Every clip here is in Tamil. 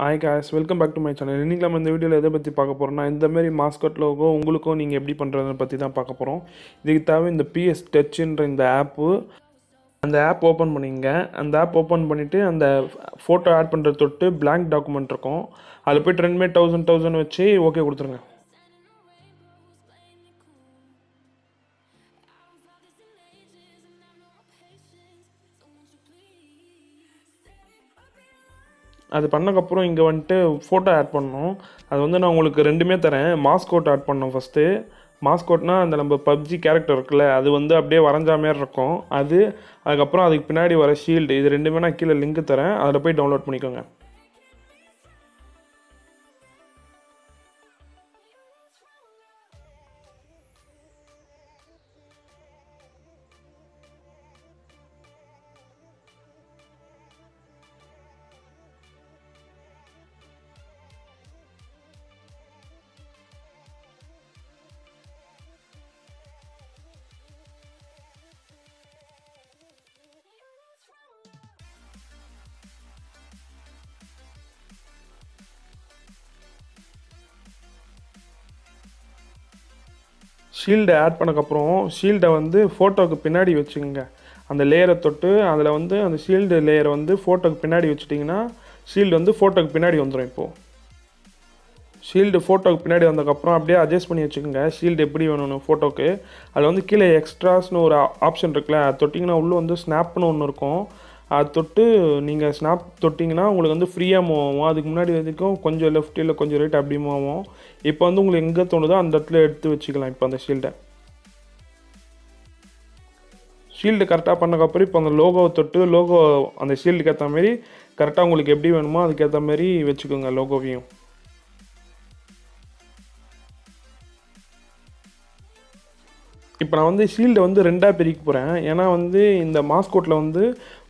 Hi guys welcome back to my channel இன்றைக்கி நம்ம இந்த வீடியோவில் எதை பற்றி பார்க்க போகிறோம்னா இந்தமாரி மாஸ்கட் லோகோ உங்களுக்கும் நீங்கள் எப்படி பண்ணுறதுன்னு பற்றி தான் பார்க்க போகிறோம் இதுக்கு தேவை இந்த பிஎஸ் டச்சுன்ற இந்த ஆப்பு அந்த ஆப் ஓப்பன் பண்ணிங்க அந்த ஆப் ஓப்பன் பண்ணிவிட்டு அந்த ஃபோட்டோ ஆட் பண்ணுறது தொட்டு பிளாங்க் டாக்குமெண்ட் இருக்கும். அதில் போய்ட்டு ரெண்டுமே தௌசண்ட் தௌசண்ட் வச்சு ஓகே கொடுத்துருங்க. அது பண்ணக்கப்புறம் இங்கே வந்துட்டு ஃபோட்டோ ஆட் பண்ணணும். அது வந்து நான் உங்களுக்கு ரெண்டுமே தரேன். மாஸ்கோட் ஆட் பண்ணோம் ஃபஸ்ட்டு மாஸ்கோட்னா அந்த நம்ம பப்ஜி கேரக்டர் இருக்குல்ல அது வந்து அப்படியே வரைஞ்சா மாதிரி இருக்கும். அது அதுக்கப்புறம் அதுக்கு பின்னாடி வர ஷீல்டு இது ரெண்டுமே நான் கீழே லிங்க் தரேன். அதில் போய் டவுன்லோட் பண்ணிக்கோங்க. ஷீல்டை ஆட் பண்ணக்கப்புறம் ஷீல்டை வந்து ஃபோட்டோவுக்கு பின்னாடி வச்சுக்கோங்க. அந்த லேயரை தொட்டு அதில் வந்து அந்த ஷீல்டு லேயரை வந்து ஃபோட்டோக்கு பின்னாடி வச்சுட்டிங்கன்னா ஷீல்டு வந்து ஃபோட்டோக்கு பின்னாடி வந்துடும் இப்போது ஷீல்டு ஃபோட்டோக்கு பின்னாடி வந்ததுக்கப்புறம் அப்படியே அட்ஜஸ்ட் பண்ணி வச்சுக்கோங்க. ஷீல்டு எப்படி வேணும்னு ஃபோட்டோக்கு அதில் வந்து கீழே எக்ஸ்ட்ராஸ்னு ஒரு ஆப்ஷன் இருக்குல்ல தொட்டிங்கன்னா உள்ளே வந்து ஸ்னாப்னு ஒன்று இருக்கும். அது தொட்டு நீங்கள் ஸ்னாப் தொட்டிங்கன்னா உங்களுக்கு வந்து ஃப்ரீயாக மூவ் ஆகும் அதுக்கு முன்னாடி வரைக்கும் கொஞ்சம் லெஃப்ட் இல்லை கொஞ்சம் ரைட் அப்படி மூவ் ஆகும் இப்போ வந்து உங்களுக்கு எங்கே தோணுதோ அந்த இடத்துல எடுத்து வச்சுக்கலாம் இப்போ அந்த ஷீல்டை ஷீல்டு கரெக்டாக பண்ணக்கப்புறம் இப்போ அந்த லோகோவை தொட்டு லோகோ அந்த ஷீல்டுக்கு ஏற்ற மாதிரி கரெக்டாக உங்களுக்கு எப்படி வேணுமோ அதுக்கேற்ற மாதிரி வச்சுக்கோங்க லோகோவையும் இப்போ நான் வந்து ஷீல்டை வந்து ரெண்டாக பிரிக்க போகிறேன் ஏன்னா வந்து இந்த மாஸ்கோட்டில் வந்து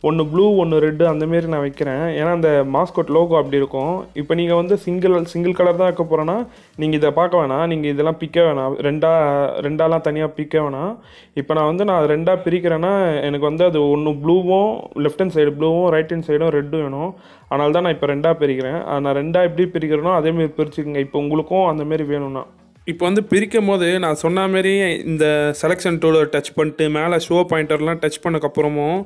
ஒன்று ப்ளூ ஒன்று ரெட்டு அந்தமாரி நான் வைக்கிறேன். ஏன்னா அந்த மாஸ்கோட் லோகோ அப்படி இருக்கும். இப்போ நீங்கள் வந்து சிங்கிள் சிங்கிள் கலர் தான் வைக்க போகிறேன்னா நீங்கள் இதை பார்க்க வேணாம். நீங்கள் இதெல்லாம் பிக்க வேணாம். ரெண்டாக ரெண்டாலாம் தனியாக பிக்க வேணாம். இப்போ நான் வந்து நான் ரெண்டாக பிரிக்கிறேன்னா எனக்கு வந்து அது ஒன்று ப்ளூவும் லெஃப்ட் ஹேண்ட் சைடு ப்ளூவும் ரைட் ஹேண்ட் சைடும் ரெட்டும் வேணும். அதனால தான் நான் இப்போ ரெண்டாக பிரிக்கிறேன். நான் ரெண்டாக எப்படி பிரிக்கிறேனோ அதேமாரி பிரிச்சுக்கோங்க. இப்போ உங்களுக்கும் அந்தமாரி வேணும்னா. இப்போ வந்து பிரிக்கும் போது நான் சொன்ன மாரி இந்த செலெக்ஷன் டூலை டச் பண்ணிட்டு மேலே ஷோ பாயிண்டர்லாம் டச் பண்ணக்கப்புறமும்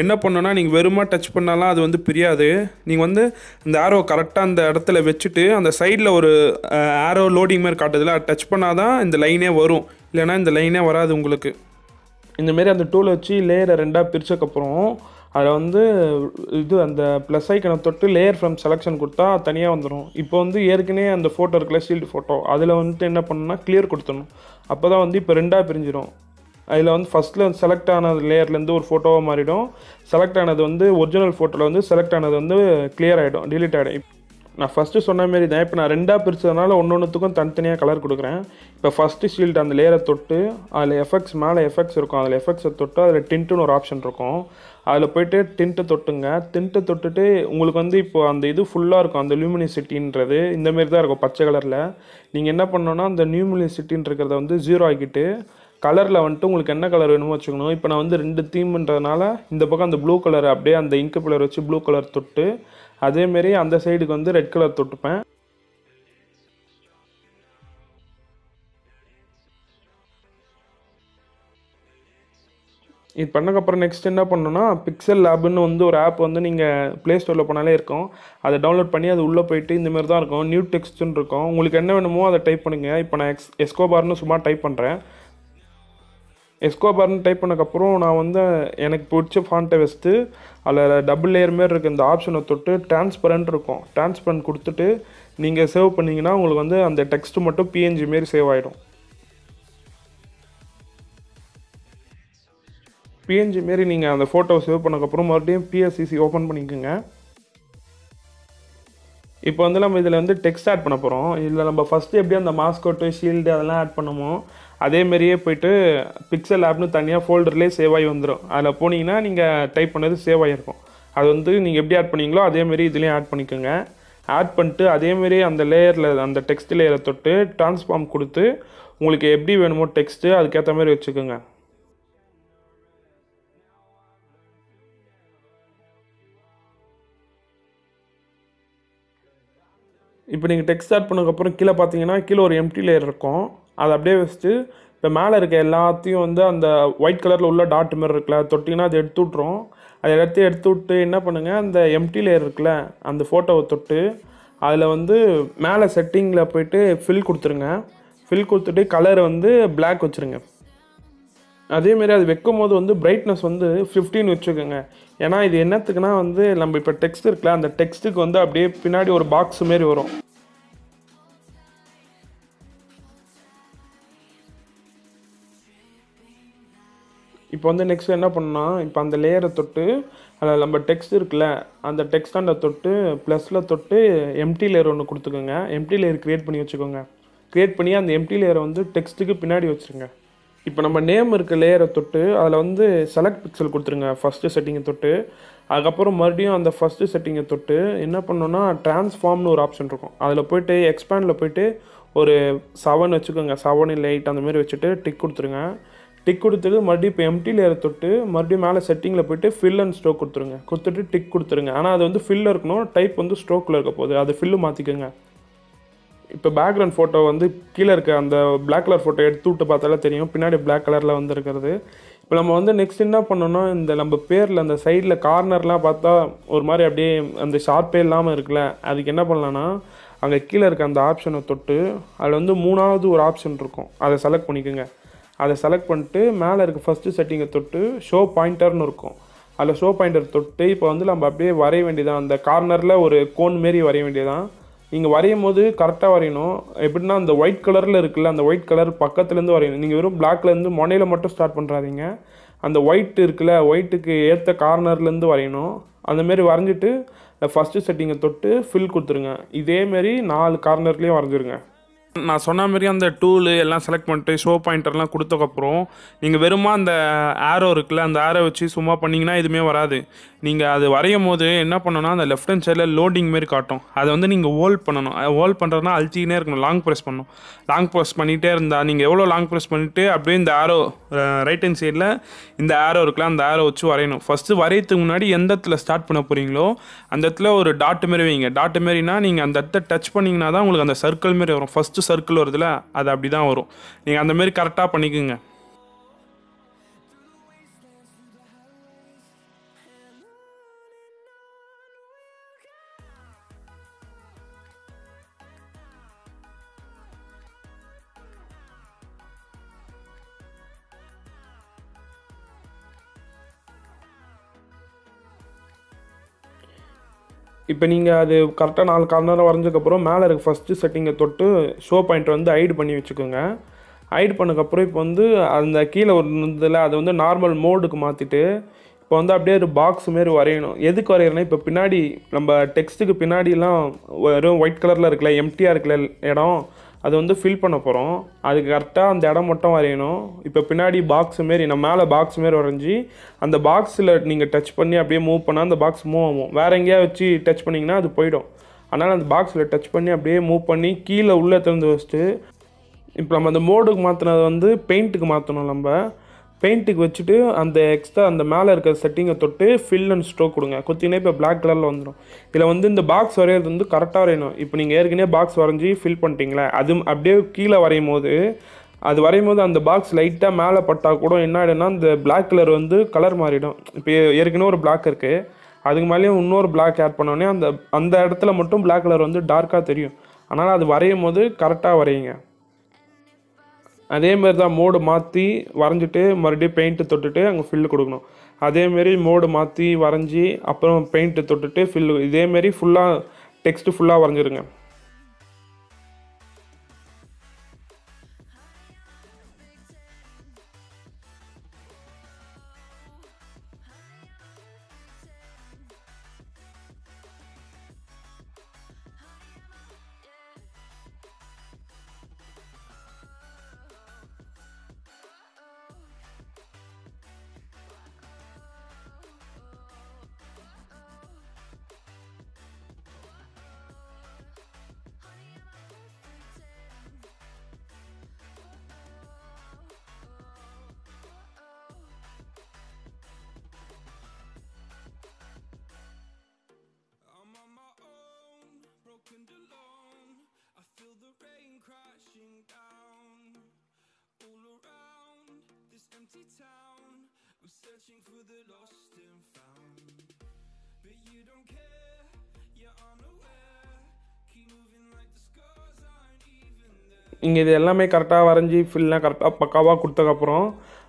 என்ன பண்ணுன்னா நீங்கள் வெறுமா டச் பண்ணாலாம் அது வந்து பிரியாது. நீங்கள் வந்து அந்த ஆரோ கரெக்டாக அந்த இடத்துல வச்சுட்டு அந்த சைடில் ஒரு ஆரோ லோடிங் மாதிரி காட்டுதில்ல அது டச் பண்ணால் தான் இந்த லைனே வரும். இல்லைன்னா இந்த லைனே வராது உங்களுக்கு. இந்தமாரி அந்த டூலை வச்சு லேயரை ரெண்டாக பிரித்தக்கப்புறம் அதில் வந்து இது அந்த ப்ளஸ் ஐக்கனை தொட்டு லேயர் ஃப்ரம் செலெக்ஷன் கொடுத்தா தனியாக வந்துடும் இப்போ வந்து ஏற்கனவே அந்த ஃபோட்டோ இருக்குல்ல ஷீல்டு ஃபோட்டோ அதில் வந்துட்டு என்ன பண்ணணும்னா கிளியர் கொடுத்துடணும். அப்போ தான் வந்து இப்போ ரெண்டாக பிரிஞ்சிடும் அதில் வந்து ஃபஸ்ட்டில் செலக்ட் ஆன லேயர்லேருந்து ஒரு ஃபோட்டோவாக மாறிடும். செலக்ட் ஆனது வந்து ஒரிஜினல் ஃபோட்டோவில் வந்து செலக்ட் ஆனது வந்து கிளியர் ஆகிடும் டிலீட் ஆகிடும் நான் ஃபஸ்ட்டு சொன்ன மாரி தான் இப்போ நான் ரெண்டாக பிரித்ததுனால ஒன்று ஒன்றுத்துக்கும் தனித்தனியாக கலர் கொடுக்குறேன். இப்போ ஃபஸ்ட்டு ஷீல்டு அந்த லேயரை தொட்டு அதில் எஃபெக்ட்ஸ் மேலே எஃபெக்ட்ஸ் இருக்கும். அதில் எஃபெக்ட்ஸை தொட்டு அதில் டின்ட்டுன்னு ஒரு ஆப்ஷன் இருக்கும். அதில் போயிட்டு டின்ட்டு தொட்டுங்க. டின்ட்டு தொட்டுட்டு உங்களுக்கு வந்து இப்போ அந்த இது ஃபுல்லாக இருக்கும். அந்த லியூமினிசிட்டின்றது இந்தமாரி தான் இருக்கும் பச்சை கலரில் நீங்கள் என்ன பண்ணோன்னா அந்த நியூமினிசிட்டின்றத வந்து ஜீரோ ஆக்கிட்டு கலரில் வந்துட்டு உங்களுக்கு என்ன கலர் வேணுமோ வச்சுக்கணும். இப்போ நான் வந்து ரெண்டு தீம்ன்றதுனால இந்த பக்கம் அந்த ப்ளூ கலர் அப்படியே அந்த இங்கு கலர் வச்சு ப்ளூ கலர் தொட்டு அதேமாரி அந்த சைடுக்கு வந்து ரெட் கலர் தொட்டுப்பேன். இது பண்ணக்கப்புறம் நெக்ஸ்ட் என்ன பண்ணணும்னா பிக்சல் லேப்னு வந்து ஒரு ஆப் வந்து நீங்கள் ப்ளே ஸ்டோரில் போனாலே இருக்கும். அதை டவுன்லோட் பண்ணி அது உள்ளே போயிட்டு இந்தமாரி தான் இருக்கும். நியூ டெக்ஸ்ட்னு இருக்கும். உங்களுக்கு என்ன வேணுமோ அதை டைப் பண்ணுங்கள் இப்போ நான் எக்ஸ் எஸ்கோபார்னு சும்மா டைப் பண்ணுறேன் எஸ்கோபார்னு டைப் பண்ணக்கப்புறம் நான் வந்து எனக்கு பிடிச்ச ஃபாண்ட்டை வச்சுட்டு அதில் டபுள் லேயர் மாரி இருக்குது இந்த ஆப்ஷனை தொட்டு டிரான்ஸ்பரண்ட் இருக்கும். டிரான்ஸ்பரண்ட் கொடுத்துட்டு நீங்கள் சேவ் பண்ணிங்கன்னா உங்களுக்கு வந்து அந்த டெக்ஸ்ட்டு மட்டும் பிஎன்ஜி மாரி சேவ் ஆகிடும் பிஎன்ஜி மாரி நீங்கள் அந்த ஃபோட்டோ சேவ் பண்ணக்கப்புறம் மறுபடியும் பிஎஸ்சிசி ஓப்பன் பண்ணிக்கோங்க. இப்போ வந்து நம்ம இதில் வந்து டெக்ஸ்ட் ஆட் பண்ண போகிறோம் இதில் நம்ம ஃபஸ்ட்டு எப்படி அந்த மாஸ்கோட்டு ஷீல்டு அதெல்லாம் ஆட் பண்ணுமோ அதேமாரியே போயிட்டு பிக்சல் ஆப்னு தனியாக ஃபோல்டர்லேயே சேவ் ஆகி வந்துடும் அதில் போனீங்கன்னா நீங்கள் டைப் பண்ணது சேவ் ஆகிருக்கும் அது வந்து நீங்கள் எப்படி ஆட் பண்ணீங்களோ அதேமாரி இதுலேயும் ஆட் பண்ணிக்கோங்க. ஆட் பண்ணிட்டு அதேமாரி அந்த லேயரில் அந்த டெக்ஸ்ட் லேயரை தொட்டு ட்ரான்ஸ்ஃபார்ம் கொடுத்து உங்களுக்கு எப்படி வேணுமோ டெக்ஸ்ட்டு அதுக்கேற்ற மாதிரி வச்சுக்கோங்க. இப்போ நீங்கள் டெக்ஸ்ட் ஸ்டார்ட் பண்ணதுக்கப்புறம் கீழே பார்த்தீங்கன்னா கீழே ஒரு எம்டி லேயர் இருக்கும். அதை அப்படியே வச்சுட்டு இப்போ மேலே இருக்க எல்லாத்தையும் வந்து அந்த ஒயிட் கலரில் உள்ள டாட் மாதிரி இருக்குல்ல தொட்டிங்கன்னா அது எடுத்து விட்ரும் அது எல்லாத்தையும் எடுத்து விட்டு என்ன பண்ணுங்கள் அந்த எம்டி லேயர் இருக்குல்ல அந்த ஃபோட்டோவை தொட்டு அதில் வந்து மேலே செட்டிங்கில் போயிட்டு ஃபில் கொடுத்துருங்க. ஃபில் கொடுத்துட்டு கலர் வந்து பிளாக் வச்சுருங்க. அதேமாரி அது வைக்கும் போது வந்து பிரைட்னஸ் வந்து 15 வச்சுக்கோங்க. ஏன்னா இது என்னத்துக்குன்னா வந்து நம்ம இப்போ டெக்ஸ்ட் இருக்குல்ல அந்த டெக்ஸ்ட்டுக்கு வந்து அப்படியே பின்னாடி ஒரு பாக்ஸ் மாரி வரும். இப்போ வந்து நெக்ஸ்ட் என்ன பண்ணால் இப்போ அந்த லேயரை தொட்டு அதில் நம்ம டெக்ஸ்ட் இருக்குல்ல அந்த டெக்ஸ்டாண்டை தொட்டு ப்ளஸில் தொட்டு எம்டி லேயர் ஒன்று கொடுத்துக்கோங்க. எம்டி லேயர் க்ரியேட் பண்ணி வச்சுக்கோங்க. க்ரியேட் பண்ணி அந்த எம்டி லேயரை வந்து டெக்ஸ்ட்டுக்கு பின்னாடி வச்சுருங்க. இப்போ நம்ம நேம் இருக்க லேயரை தொட்டு அதில் வந்து செலக்ட் பிக்சல் கொடுத்துருங்க ஃபஸ்ட்டு செட்டிங்கை தொட்டு. அதுக்கப்புறம் மறுபடியும் அந்த ஃபஸ்ட்டு செட்டிங்கை தொட்டு என்ன பண்ணோன்னா ட்ரான்ஸ்ஃபார்ம்னு ஒரு ஆப்ஷன் இருக்கும். அதில் போயிட்டு எக்ஸ்பேண்டில் போயிட்டு ஒரு செவன் வச்சுக்கோங்க. செவன் இல்லை எயிட் அந்த மாதிரி வச்சுட்டு டிக் கொடுத்துருங்க. டிக் கொடுத்துட்டு மறுபடியும் இப்போ எம்டி லேயர் தொட்டு மறுபடியும் மேலே செட்டிங்கில் போயிட்டு ஃபில் அண்ட் ஸ்ட்ரோக் கொடுத்துருங்க. கொடுத்துட்டு டிக் கொடுத்துருங்க. ஆனால் அது வந்து ஃபில்ல இருக்கணும் டைப் வந்து ஸ்ட்ரோக்கில் இருக்க போகுது. அது ஃபில்லு மாற்றிக்கோங்க இப்போ பேக்ரவுண்ட் ஃபோட்டோ வந்து கீழே இருக்க அந்த பிளாக் கலர் ஃபோட்டோ எடுத்து விட்டு பார்த்தாலே தெரியும். பின்னாடி பிளாக் கலரில் வந்துருக்கிறது இப்போ நம்ம வந்து நெக்ஸ்ட் என்ன பண்ணோம்னா இந்த நம்ம பேரில் அந்த சைடில் கார்னர்லாம் பார்த்தா ஒரு மாதிரி அப்படியே அந்த ஷார்ப்பே இல்லாமல் இருக்குல்ல. அதுக்கு என்ன பண்ணலான்னா அங்கே கீழே இருக்க அந்த ஆப்ஷனை தொட்டு அதில் வந்து மூணாவது ஒரு ஆப்ஷன் இருக்கும். அதை செலக்ட் பண்ணிக்கோங்க. அதை செலக்ட் பண்ணிட்டு மேலே இருக்க ஃபஸ்ட்டு செட்டிங்கை தொட்டு ஷோ பாயிண்டர்னு இருக்கும். அதில் ஷோ பாயிண்டர் தொட்டு இப்போ வந்து நம்ம அப்படியே வரைய வேண்டியதான் அந்த கார்னரில் ஒரு கோன் மாரி வரைய வேண்டியதான் நீங்கள் வரையும் போது கரெக்டாக வரையணும். எப்படின்னா அந்த ஒயிட் கலரில் இருக்குல்ல அந்த ஒயிட் கலர் பக்கத்துலேருந்து வரையணும். நீங்கள் வெறும் பிளாக்லேருந்து மொனையில் மட்டும் ஸ்டார்ட் பண்ணுறாதீங்க அந்த ஒயிட் இருக்குல்ல ஒயிட்டுக்கு ஏற்ற கார்னர்லேருந்து வரையணும். அந்தமாரி வரைஞ்சிட்டு ஃபஸ்ட்டு செட்டிங்கை தொட்டு ஃபில் கொடுத்துருங்க. இதேமாரி நாலு கார்னர்லேயும் வரைஞ்சிருங்க. நான் சொன்ன மாதிரி அந்த டூலு எல்லாம் செலக்ட் பண்ணிட்டு ஷோ பாயிண்டர்லாம் கொடுத்தக்கப்புறம் நீங்கள் வெறுமா அந்த ஆரோ இருக்குல்ல அந்த ஆரோ வச்சு சும்மா பண்ணிங்கன்னா எதுவுமே வராது. நீங்கள் அது வரையும் போது என்ன பண்ணணும்னா அந்த லெஃப்ட் ஹேண்ட் சைடில் லோடிங் மாரி காட்டும். அதை வந்து நீங்கள் ஹோல்ட் பண்ணணும். ஹோல்ட் பண்ணுறதுனா அழுத்திக்கினே இருக்கணும். லாங் ப்ரெஸ் பண்ணணும். லாங் ப்ரெஸ் பண்ணிகிட்டே இருந்தால் நீங்கள் எவ்வளோ லாங் ப்ரெஸ் பண்ணிவிட்டு அப்படியே இந்த ஆரோ ரைட் ஹேண்ட் சைடில் இந்த ஆரோ இருக்குல்ல அந்த ஆரோ வச்சு வரையணும். ஃபஸ்ட்டு வரையறதுக்கு முன்னாடி எந்த இடத்துல ஸ்டார்ட் பண்ண போகிறீங்களோ அந்த இடத்துல ஒரு டாட்டு மாரி வைங்க. டாட் மாரினா நீங்கள் அந்த இடத்த டச் பண்ணிங்கன்னா தான் உங்களுக்கு அந்த சர்க்கிள் மாரி வரும். ஃபஸ்ட்டு சர்க்கிள் வருதுல்ல அது அப்படி தான் வரும் நீங்கள் அந்தமாரி கரெக்டாக பண்ணிக்கோங்க. இப்போ நீங்கள் அது கரெக்டாக நாலு கார்னரை வரைஞ்சதுக்கப்புறம் மேலே இருக்க ஃபஸ்ட்டு செட்டிங்கை தொட்டு ஷோ பாயிண்ட் வந்து ஐட் பண்ணி வச்சுக்கோங்க. ஹைட் பண்ணக்கப்புறம் இப்போ வந்து அந்த கீழே ஒரு இதில் அதை வந்து நார்மல் மோடுக்கு மாற்றிட்டு இப்போ வந்து அப்படியே ஒரு பாக்ஸ் மாரி வரையணும். எதுக்கு வரையறேன்னா இப்போ பின்னாடி நம்ம டெக்ஸ்ட்டுக்கு பின்னாடிலாம் வெறும் ஒயிட் கலரில் இருக்கல எம்டியாக இருக்கல இடம் அது வந்து ஃபில் பண்ண போகிறோம் அதுக்கு கரெக்டாக அந்த இடம் மட்டும் வரையணும். இப்போ பின்னாடி பாக்ஸ் மாரி நம்ம மேலே பாக்ஸ் மாரி வரைஞ்சி அந்த பாக்ஸில் நீங்கள் டச் பண்ணி அப்படியே மூவ் பண்ணால் அந்த பாக்ஸ் மூவ் ஆகும். வேறு எங்கேயா வச்சு டச் பண்ணிங்கன்னா அது போயிடும். அதனால் அந்த பாக்ஸில் டச் பண்ணி அப்படியே மூவ் பண்ணி கீழே உள்ளே திறந்து வச்சுட்டு இப்போ நம்ம அந்த மோடுக்கு மாற்றினது வந்து பெயிண்ட்டுக்கு மாற்றணும் நம்ம. பெயிண்ட்டுக்கு வச்சுட்டு அந்த எக்ஸ்ட்ரா அந்த மேலே இருக்கிற செட்டிங்கை தொட்டு ஃபில் அண்ட் ஸ்ட்ரோக் கொடுங்க. கொத்தினே இப்போ பிளாக் கலரில் வந்துடும் இதில் வந்து இந்த பாக்ஸ் வரைகிறது வந்து கரெக்டாக வரையணும். இப்போ நீங்கள் ஏற்கனவே பாக்ஸ் வரைஞ்சி ஃபில் பண்ணிட்டீங்களே அது அப்படியே கீழே வரையும் போது அது வரையும் போது அந்த பாக்ஸ் லைட்டாக மேலே பட்டால் கூட என்ன ஆகிடும்னா இந்த பிளாக் கலர் வந்து கலர் மாறிடும். இப்போ ஏற்கனவே ஒரு பிளாக் இருக்குது அதுக்கு மேலேயும் இன்னொரு பிளாக் ஆட் பண்ணோடனே அந்த அந்த இடத்துல மட்டும் பிளாக் கலர் வந்து டார்க்காக தெரியும். அதனால் அது வரையும் போது கரெக்டாக வரையுங்க. அதே மாதிரி தான் மோடு மாற்றி வரைஞ்சிட்டு மறுபடியும் பெயிண்ட்டு தொட்டுட்டு அங்கே ஃபில்லு கொடுக்கணும். அதேமாரி மோடு மாற்றி வரைஞ்சி அப்புறம் பெயிண்ட்டு தொட்டுட்டு ஃபில்லு இதேமாரி ஃபுல்லாக டெக்ஸ்ட்டு ஃபுல்லாக வரைஞ்சிருங்க. Empty town. I'm searching for the lost and found. But you don't care, you're unaware. Keep moving like the scars aren't even there. இங்கே இது எல்லாமே கரெக்டாக வரைஞ்சி ஃபில்லாம் கரெக்டாக பக்காவாக கொடுத்தக்கப்புறம்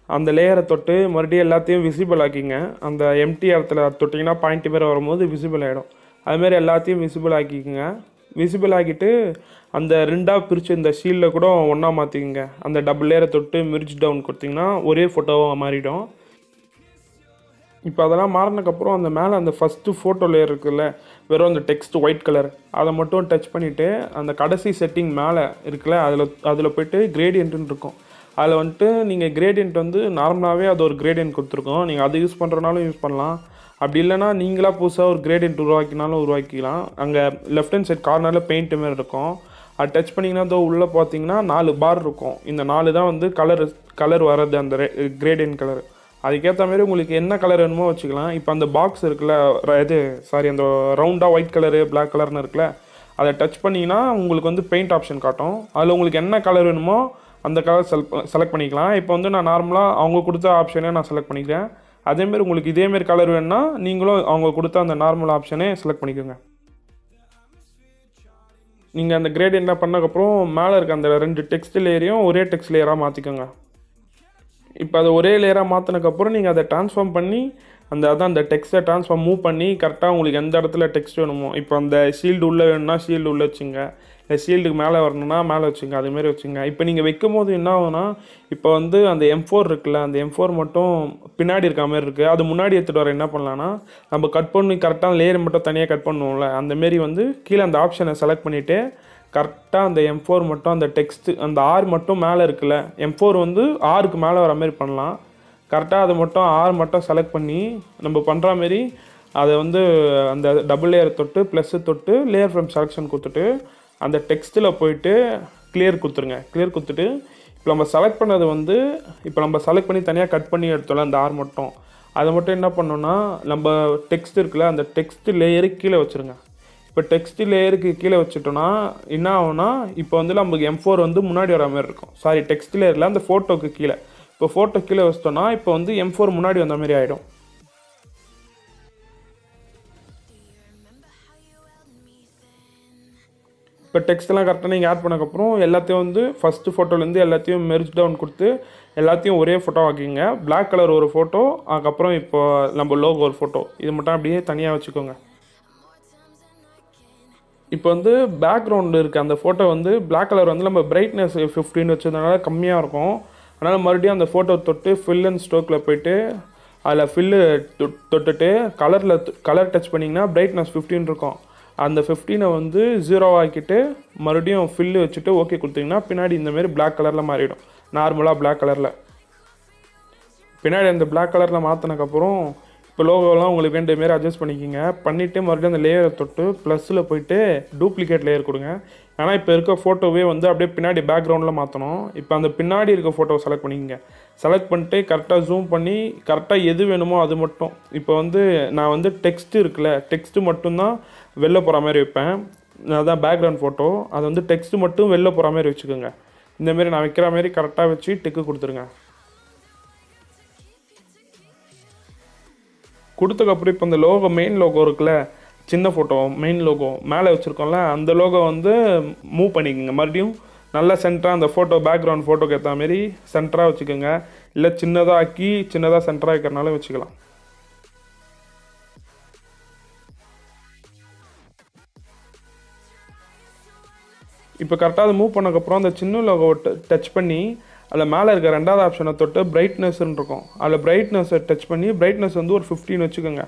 அந்த லேயரை தொட்டு மறுபடியும் எல்லாத்தையும் விசிபிள் ஆக்கிங்க அந்த எம்டி இடத்துல தொட்டிங்கன்னா பாயிண்ட் பேர் வரும்போது விசிபிள் ஆகிடும் அதுமாரி எல்லாத்தையும் விசிபிள் ஆக்கிக்கோங்க விசிபிள் ஆகிட்டு அந்த ரெண்டாக பிரித்து இந்த ஷீல்டில் கூட ஒன்றா மாற்றிக்கங்க அந்த டபுள் லேயரை தொட்டு மிர்ச் டவுன் கொடுத்தீங்கன்னா ஒரே ஃபோட்டோவாக மாறிடும். இப்போ அதெல்லாம் மாறினதுக்கப்புறம் அந்த மேலே அந்த ஃபஸ்ட்டு ஃபோட்டோ லேயர் இருக்குல்ல வெறும் அந்த டெக்ஸ்ட் ஒயிட் கலர் அதை மட்டும் டச் பண்ணிவிட்டு அந்த கடைசி செட்டிங் மேலே இருக்குல்ல அதில் அதில் போயிட்டு கிரேடியன்ட்னு இருக்கும். அதில் வந்துட்டு நீங்கள் கிரேடியன்ட் வந்து நார்மலாகவே அது ஒரு கிரேடியன்ட் கொடுத்துருக்கோம். நீங்கள் அது யூஸ் பண்ணுறனாலும் யூஸ் பண்ணலாம். அப்படி இல்லைன்னா நீங்களாக புதுசாக ஒரு கிரேடியன்ட் உருவாக்கினாலும் உருவாக்கிக்கலாம். அங்கே லெஃப்ட் ஹேண்ட் சைட் கார்னரில் பெயிண்ட் மாதிரி இருக்கும். அது டச் பண்ணிங்கன்னா அதோ உள்ளே பார்த்தீங்கன்னா நாலு பார் இருக்கும். இந்த நாலு தான் வந்து கலர் கலர் வர்றது அந்த கிரேடியன்ட் கலர் அதுக்கேற்ற மாதிரி உங்களுக்கு என்ன கலர் வேணுமோ வச்சுக்கலாம். இப்போ அந்த பாக்ஸ் இருக்குல்ல இது சாரி அந்த ரவுண்டாக ஒயிட் கலரு பிளாக் கலர்னு இருக்குல்ல அதை டச் பண்ணிங்கன்னா உங்களுக்கு வந்து பெயிண்ட் ஆப்ஷன் காட்டும். அதில் உங்களுக்கு என்ன கலர் வேணுமோ அந்த கலர் செல் செலக்ட் பண்ணிக்கலாம். இப்போ வந்து நான் நார்மலாக அவங்க கொடுத்த ஆப்ஷனே நான் செலக்ட் பண்ணிக்கிறேன். அதேமாரி உங்களுக்கு இதேமாரி கலர் வேணும்னா நீங்களும் அவங்க கொடுத்த அந்த நார்மல் ஆப்ஷனே செலக்ட் பண்ணிக்கோங்க. நீங்கள் அந்த கிரேடியன்ட்லாம் பண்ணதுக்கப்புறம் மேலே இருக்க அந்த ரெண்டு டெக்ஸ்ட் லேயரையும் ஒரே டெக்ஸ்ட் லேயராக மாற்றிக்கோங்க இப்போ அதை ஒரே லேயராக மாற்றினதுக்கப்புறம் நீங்கள் அதை ட்ரான்ஸ்ஃபார்ம் பண்ணி அந்த அதான் அந்த டெக்ஸ்ட்டை ட்ரான்ஸ்ஃபார்ம் மூவ் பண்ணி கரெக்டாக உங்களுக்கு எந்த இடத்துல டெக்ஸ்ட் வேணுமோ. இப்போ அந்த ஷீல்டு உள்ளே வேணும்னா ஷீல்டு உள்ளே வச்சுங்க. இல்லை ஷீல்டுக்கு மேலே வரணும்னா மேலே வச்சுங்க. அதுமாரி வச்சுங்க. இப்போ நீங்கள் வைக்கும் போது என்ன ஆகும்னா இப்போ வந்து அந்த எம் ஃபோர் இருக்குல்ல அந்த எம் ஃபோர் மட்டும் பின்னாடி இருக்க மாதிரி இருக்குது அது முன்னாடி எடுத்துகிட்டு வர என்ன பண்ணலான்னா நம்ம கட் பண்ணி கரெக்டாக லேயர் மட்டும் தனியாக கட் பண்ணுவோம்ல. அந்த மாரி வந்து கீழே அந்த ஆப்ஷனை செலக்ட் பண்ணிவிட்டு கரெக்டாக அந்த எம் ஃபோர் மட்டும் அந்த டெக்ஸ்ட்டு அந்த ஆர் மட்டும் மேலே இருக்குல்ல எம் ஃபோர் வந்து ஆருக்கு மேலே வர மாதிரி பண்ணலாம். கரெக்டாக அதை மட்டும் ஆர் மட்டும் செலக்ட் பண்ணி நம்ம பண்ணுற மாரி அதை வந்து அந்த டபுள் லேயர் தொட்டு ப்ளஸ்ஸு தொட்டு லேயர் ஃப்ரம் செலெக்ஷன் கொடுத்துட்டு அந்த டெக்ஸ்ட்டில் போயிட்டு கிளியர் கொடுத்துருங்க. கிளியர் கொடுத்துட்டு இப்போ நம்ம செலக்ட் பண்ணது வந்து இப்போ நம்ம செலக்ட் பண்ணி தனியாக கட் பண்ணி எடுத்தோம்ல அந்த ஆர் மட்டும். அதை மட்டும் என்ன பண்ணோன்னா நம்ம டெக்ஸ்ட் இருக்குல்ல அந்த டெக்ஸ்ட் லேயருக்கு கீழே வச்சுருங்க. இப்போ டெக்ஸ்ட் லேயருக்கு கீழே வச்சுட்டோன்னா என்ன ஆகும்னா இப்போ வந்து நமக்கு எம் ஃபோர் வந்து முன்னாடி வர மாதிரி இருக்கும். சாரி டெக்ஸ்ட் லேயரில் அந்த ஃபோட்டோக்கு கீழே. இப்போ ஃபோட்டோ கீழே வச்சிட்டோன்னா இப்போ வந்து எம் ஃபோர் முன்னாடி வந்த மாதிரி ஆகிடும் இப்போ டெக்ஸ்ட்லாம் கரெக்டாக நீங்கள் ஆட் பண்ணக்கப்புறம் எல்லாத்தையும் வந்து ஃபஸ்ட்டு ஃபோட்டோலேருந்து எல்லாத்தையும் மெர்ஜ் டவுன் கொடுத்து எல்லாத்தையும் ஒரே ஃபோட்டோ ஆக்கிங்க பிளாக் கலர் ஒரு ஃபோட்டோ அதுக்கப்புறம் இப்போ நம்ம லோகோ ஒரு ஃபோட்டோ இது மட்டும் அப்படியே தனியாக வச்சுக்கோங்க. இப்போ வந்து பேக்ரவுண்டு இருக்குது அந்த ஃபோட்டோ வந்து பிளாக் கலர் வந்து நம்ம பிரைட்னஸ் ஃபிஃப்டின்னு வச்சதுனால கம்மியாக இருக்கும். அதனால் மறுபடியும் அந்த ஃபோட்டோ தொட்டு ஃபில் அண்ட் ஸ்ட்ரோக்கில் போயிட்டு அதில் ஃபில்லு தொட்டுட்டு கலரில் கலர் டச் பண்ணிங்கன்னா பிரைட்னஸ் ஃபிஃப்டின் இருக்கும். அந்த ஃபிஃப்டீனை வந்து ஜீரோ ஆக்கிட்டு மறுபடியும் ஃபில்லு வச்சுட்டு ஓகே கொடுத்தீங்கன்னா பின்னாடி இந்தமாரி பிளாக் கலரில் மாறிடும். நார்மலாக பிளாக் கலரில் பின்னாடி அந்த பிளாக் கலரில் மாற்றினக்கப்புறம் இப்போ லோகோலாம் உங்களுக்கு வேண்டிய மாரி அட்ஜஸ்ட் பண்ணிக்கிங்க. பண்ணிவிட்டு மறுபடியும் அந்த லேயரை தொட்டு ப்ளஸில் போயிட்டு டூப்ளிகேட் லேயர் கொடுங்க. ஆனால் இப்போ இருக்க ஃபோட்டோவே வந்து அப்படியே பின்னாடி பேக்ரவுண்டில் மாற்றணும் இப்போ அந்த பின்னாடி இருக்க ஃபோட்டோவை செலக்ட் பண்ணிக்கங்க. செலக்ட் பண்ணிட்டு கரெக்டாக ஜூம் பண்ணி கரெக்டாக எது வேணுமோ அது மட்டும். இப்போ வந்து நான் வந்து டெக்ஸ்ட் இருக்குல்ல டெக்ஸ்ட்டு மட்டும்தான் வெளில போகிற மாதிரி வைப்பேன். அதுதான் பேக்ரவுண்ட் ஃபோட்டோ அது வந்து டெக்ஸ்ட்டு மட்டும் வெளில போகிற மாதிரி வச்சுக்கோங்க. இந்தமாரி நான் வைக்கிற மாதிரி கரெக்டாக வச்சு டிக்கு கொடுத்துருங்க. கொடுத்ததுக்கப்புறம் இப்போ இந்த லோகோ மெயின் லோகோ இருக்குல்ல சின்ன ஃபோட்டோ மெயின் லோகோ மேலே வச்சுருக்கோம்ல அந்த லோகோ வந்து மூவ் பண்ணிக்கோங்க. மறுபடியும் நல்லா சென்டராக அந்த ஃபோட்டோ பேக்ரவுண்ட் ஃபோட்டோக்கு ஏற்ற மாரி சென்டராக வச்சுக்கோங்க. இல்லை சின்னதாக ஆக்கி சின்னதாக சென்டராக வைக்கிறனால வச்சுக்கலாம். இப்போ கரெக்டாக அதை மூவ் பண்ணக்கப்புறம் அந்த சின்ன லோகோவை டச் பண்ணி அதில் மேலே இருக்க ரெண்டாவது ஆப்ஷனை தொட்டு பிரைட்னஸ்ன்னு இருக்கும். அதில் பிரைட்னஸை டச் பண்ணி பிரைட்னஸ் வந்து ஒரு ஃபிஃப்டீன் வச்சுக்கோங்க.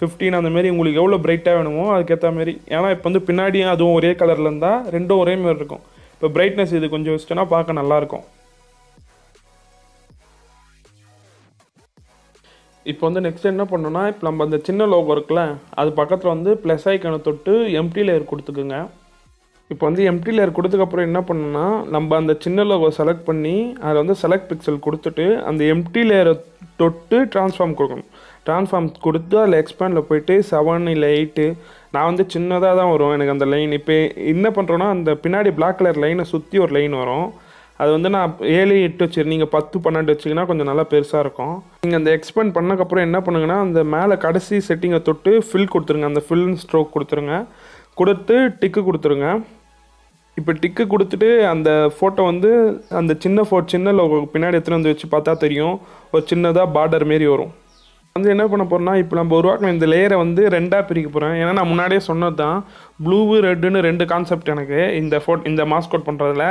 ஃபிஃப்டீன் அந்தமாரி உங்களுக்கு எவ்வளோ பிரைட்டாக வேணுமோ அதுக்கேற்ற மாரி. ஏன்னா இப்போ வந்து பின்னாடியும் அதுவும் ஒரே கலரில் இருந்தால் ரெண்டும் ஒரே மாதிரி இருக்கும். இப்போ பிரைட்னஸ் இது கொஞ்சம் வச்சுட்டோன்னா பார்க்க நல்லாயிருக்கும் இப்போ வந்து நெக்ஸ்ட் என்ன பண்ணோன்னா இப்போ நம்ம அந்த சின்ன லோகோ இருக்குல்ல அது பக்கத்தில் வந்து ப்ளஸ் ஐக்கனை தொட்டு எம்டி லேயர் கொடுத்துக்குங்க. இப்போ வந்து எம்டி லேயர் கொடுத்ததுக்கப்புறம் என்ன பண்ணணும்னா நம்ம அந்த சின்ன லோகோ செலக்ட் பண்ணி அதில் வந்து செலக்ட் பிக்சல் கொடுத்துட்டு அந்த எம்டி லேயரை தொட்டு ட்ரான்ஸ்ஃபார்ம் கொடுக்கணும். ட்ரான்ஸ்ஃபார்ம் கொடுத்து அதில் எக்ஸ்பேண்டில் போயிட்டு செவன் இல்லை எயிட்டு நான் வந்து சின்னதாக தான் வரும். எனக்கு அந்த லைன் இப்போ என்ன பண்ணுறோன்னா அந்த பின்னாடி பிளாக் கலர் லைனை சுற்றி ஒரு லைன் வரும். அது வந்து நான் ஏழு எட்டு வச்சு நீங்கள் பத்து பன்னெண்டு வச்சிங்கன்னா கொஞ்சம் நல்லா பெருசாக இருக்கும். நீங்கள் அந்த எக்ஸ்பேண்ட் பண்ணக்கப்புறம் என்ன பண்ணுங்கன்னா அந்த மேலே கடைசி செட்டிங்கை தொட்டு ஃபில் கொடுத்துருங்க. அந்த ஃபில் ஸ்ட்ரோக் கொடுத்துருங்க. கொடுத்து டிக்கு கொடுத்துருங்க. இப்போ டிக்கு கொடுத்துட்டு அந்த ஃபோட்டோ வந்து அந்த சின்ன ஃபோ சின்ன லோகோ பின்னாடி எடுத்துகிட்டு வந்து வச்சு பார்த்தா தெரியும். ஒரு சின்னதாக பார்டர் மாரி வரும். வந்து என்ன பண்ண போகிறோம்னா இப்போ நம்ம உருவாக்கின இந்த லேயரை வந்து ரெண்டாக பிரிக்க போகிறேன் ஏன்னா நான் முன்னாடியே சொன்னது தான் ப்ளூவு ரெட்டுன்னு ரெண்டு கான்செப்ட் எனக்கு இந்த ஃபோட் இந்த மாஸ்கோட் பண்ணுறதுல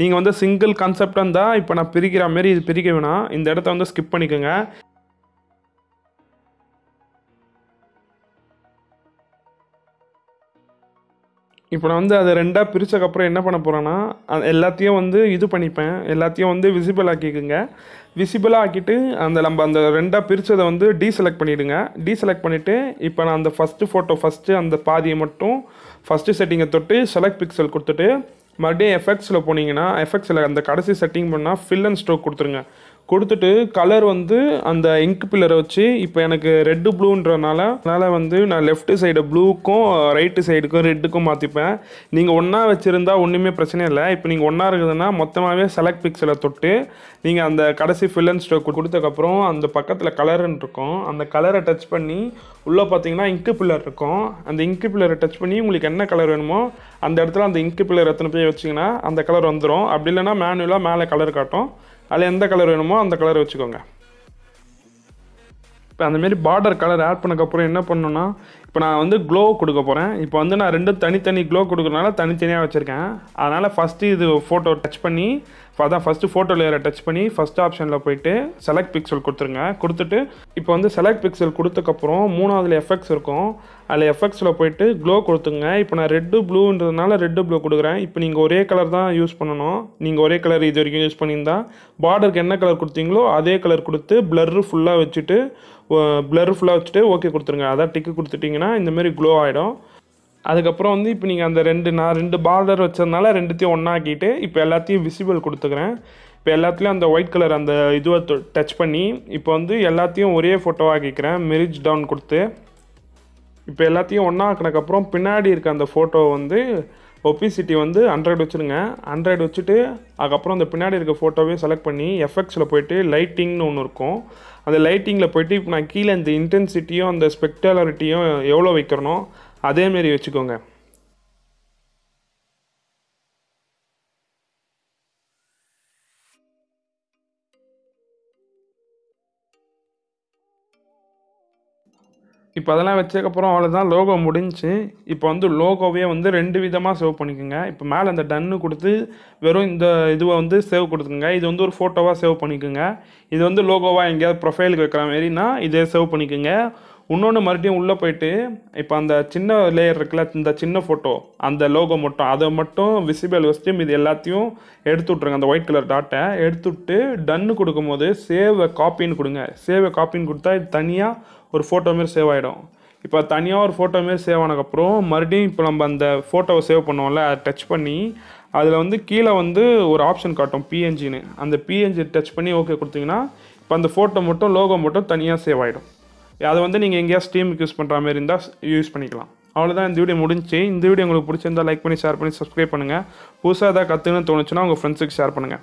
நீங்கள் வந்து சிங்கிள் கான்செப்டாக இருந்தால் இப்போ நான் பிரிக்கிற மாரி இது பிரிக்க வேணாம். இந்த இடத்த வந்து ஸ்கிப் பண்ணிக்கோங்க. இப்போ நான் வந்து அதை ரெண்டாக பிரித்ததுக்கப்புறம் என்ன பண்ண போகிறேன்னா அது எல்லாத்தையும் வந்து இது பண்ணிப்பேன். எல்லாத்தையும் வந்து விசிபிள் ஆக்கிக்குங்க. விசிபிளாக ஆக்கிட்டு அந்த நம்ம அந்த ரெண்டாக பிரித்ததை வந்து டீசெலக்ட் பண்ணிவிடுங்க டீசெலக்ட் பண்ணிவிட்டு இப்போ நான் அந்த ஃபஸ்ட்டு ஃபோட்டோ ஃபஸ்ட்டு அந்த பாதியை மட்டும் ஃபஸ்ட்டு செட்டிங்கை தொட்டு செலக்ட் பிக்சல் கொடுத்துட்டு மறுபடியும் எஃபெக்ட்ஸில் போனீங்கன்னா எஃபெக்ட்ஸில் அந்த கடைசி செட்டிங் பண்ணால் ஃபில் அண்ட் ஸ்ட்ரோக் கொடுத்துருங்க. கொடுத்துட்டு கலர் வந்து அந்த இங்க் பில்லரை வச்சு இப்போ எனக்கு ரெட்டு ப்ளூன்றனால அதனால் வந்து நான் லெஃப்ட் சைடு ப்ளூக்கும் ரைட்டு சைடுக்கும் ரெட்டுக்கும் மாற்றிப்பேன் நீங்கள் ஒன்றா வச்சுருந்தா ஒன்றுமே பிரச்சனை இல்லை. இப்போ நீங்கள் ஒன்றா இருக்குதுன்னா மொத்தமாகவே செலக்ட் பிக்சலை தொட்டு நீங்கள் அந்த கடைசி ஃபில் அண்ட் ஸ்டோக் கொடுத்ததுக்கப்புறம் அந்த பக்கத்தில் கலருன்னு இருக்கும். அந்த கலரை டச் பண்ணி உள்ளே பார்த்தீங்கன்னா இங்கு பில்லர் இருக்கும். அந்த இங்கு பில்லரை டச் பண்ணி உங்களுக்கு என்ன கலர் வேணுமோ அந்த இடத்துல அந்த இங்கு பில்லர் எத்தனை போய் வச்சிங்கன்னா அந்த கலர் வந்துடும் அப்படி இல்லைன்னா மேனுவலாக மேலே கலர் காட்டும். அதில் எந்த கலர் வேணுமோ அந்த கலர் வச்சுக்கோங்க. இப்போ அந்தமாரி பார்டர் கலர் ஆட் பண்ணக்கப்புறம் என்ன பண்ணணும்னா இப்போ நான் வந்து க்ளோ கொடுக்க போகிறேன் இப்போ வந்து நான் ரெண்டும் தனித்தனி க்ளோ கொடுக்குறனால தனித்தனியாக வச்சுருக்கேன். அதனால் ஃபஸ்ட்டு இது ஃபோட்டோ டச் பண்ணி அதான் ஃபஸ்ட்டு ஃபோட்டோ லேயரை டச் பண்ணி ஃபஸ்ட் ஆப்ஷனில் போயிட்டு செலக்ட் பிக்சல் கொடுத்துருங்க. கொடுத்துட்டு இப்போ வந்து செலக்ட் பிக்சல் கொடுத்ததுக்கப்புறம் மூணாவதுல எஃபெக்ட்ஸ் இருக்கும். அதில் எஃபெக்ட்ஸில் போயிட்டு க்ளோ கொடுத்துங்க. இப்போ நான் ரெட்டு ப்ளூன்றதுனால ரெட்டு ப்ளூ கொடுக்குறேன். இப்போ நீங்கள் ஒரே கலர் தான் யூஸ் பண்ணணும். நீங்கள் ஒரே கலர் இது வரைக்கும் யூஸ் பண்ணியிருந்தா பார்டருக்கு என்ன கலர் கொடுத்தீங்களோ அதே கலர் கொடுத்து பிளர்ரு ஃபுல்லாக வச்சுட்டு ப்ளர் ஃபுல்லாக வச்சுட்டு ஓகே கொடுத்துருங்க. அதான் டிக்கு கொடுத்துட்டிங்கன்னா இந்தமாரி க்ளோ ஆகிடும் அதுக்கப்புறம் வந்து இப்போ நீங்கள் அந்த ரெண்டு நான் ரெண்டு பார்டர் வச்சதுனால ரெண்டுத்தையும் ஒன்றாக்கிட்டு இப்போ எல்லாத்தையும் விசிபிள் கொடுத்துக்கிறேன். இப்போ எல்லாத்துலேயும் அந்த ஒயிட் கலர் அந்த இதுவை டச் பண்ணி இப்போ வந்து எல்லாத்தையும் ஒரே ஃபோட்டோவாக்கிக்கிறேன் மெரிஜ் டவுன் கொடுத்து. இப்போ எல்லாத்தையும் ஒன்றாக்கினக்கப்புறம் பின்னாடி இருக்க அந்த ஃபோட்டோ வந்து ஒபிசிட்டி வந்து ஹண்ட்ரட் வச்சுருங்க. ஹண்ட்ரட் வச்சுட்டு அதுக்கப்புறம் அந்த பின்னாடி இருக்க ஃபோட்டோவே செலக்ட் பண்ணி எஃபெக்ட்ஸில் போயிட்டு லைட்டிங்னு ஒன்று இருக்கும். அந்த லைட்டிங்கில் போயிட்டு இப்போ நான் கீழே இந்த இன்டென்சிட்டியும் அந்த ஸ்பெக்டாலரிட்டியும் எவ்வளோ வைக்கிறனோ அதேமாரி வச்சுக்கோங்க. இப்போ அதெல்லாம் வச்சதுக்கப்புறம் அவ்வளோதான் லோகோ முடிஞ்சு. இப்போ வந்து லோகோவே வந்து ரெண்டு விதமாக சேவ் பண்ணிக்கோங்க. இப்போ மேலே அந்த டன்னு கொடுத்து வெறும் இந்த இதுவை வந்து சேவ் கொடுத்துக்கோங்க. இது வந்து ஒரு ஃபோட்டோவாக சேவ் பண்ணிக்கோங்க. இது வந்து லோகோவாக எங்கேயாவது ப்ரொஃபைலுக்கு வைக்கிற மாரினா இதே சேவ் பண்ணிக்கோங்க. இன்னொன்று மறுபடியும் உள்ளே போயிட்டு இப்போ அந்த சின்ன லேயர் இருக்குல்ல இந்த சின்ன ஃபோட்டோ அந்த லோகோ மட்டும் அதை மட்டும் விசிபிள் வச்சுட்டு இது எல்லாத்தையும் எடுத்து விட்ருங்க அந்த ஒயிட் கலர் டாட்டை எடுத்து விட்டு டன்னு கொடுக்கும்போது சேவ் காப்பின்னு கொடுங்க. சேவ் காப்பின்னு கொடுத்தா இது தனியாக ஒரு ஃபோட்டோ மாரி சேவ் ஆகிடும் இப்போ தனியாக ஒரு ஃபோட்டோ மாரி சேவ் ஆனதுக்கப்புறம் மறுபடியும் இப்போ நம்ம அந்த ஃபோட்டோவை சேவ் பண்ணுவோம்ல அதை டச் பண்ணி அதில் வந்து கீழே வந்து ஒரு ஆப்ஷன் காட்டும் பிஎன்ஜின்னு அந்த பிஎன்ஜி டச் பண்ணி ஓகே கொடுத்தீங்கன்னா இப்போ அந்த ஃபோட்டோ மட்டும் லோகோ மட்டும் தனியாக சேவ் ஆகிடும் அதை வந்து நீங்கள் எங்கேயா ஸ்டீமுக்கு யூஸ் பண்ணுற மாதிரி இருந்தால் யூஸ் பண்ணிக்கலாம். அவ்வளோதான் இந்த வீடியோ முடிஞ்சு. இந்த வீடியோ உங்களுக்கு பிடிச்சிருந்தா லைக் பண்ணி ஷேர் பண்ணி சப்ஸ்கிரைப் பண்ணுங்கள் புதுசாக ஏதாவது கற்றுன்னு தோணுச்சுன்னா உங்கள் ஃப்ரெண்ட்ஸுக்கு ஷேர் பண்ணுங்கள்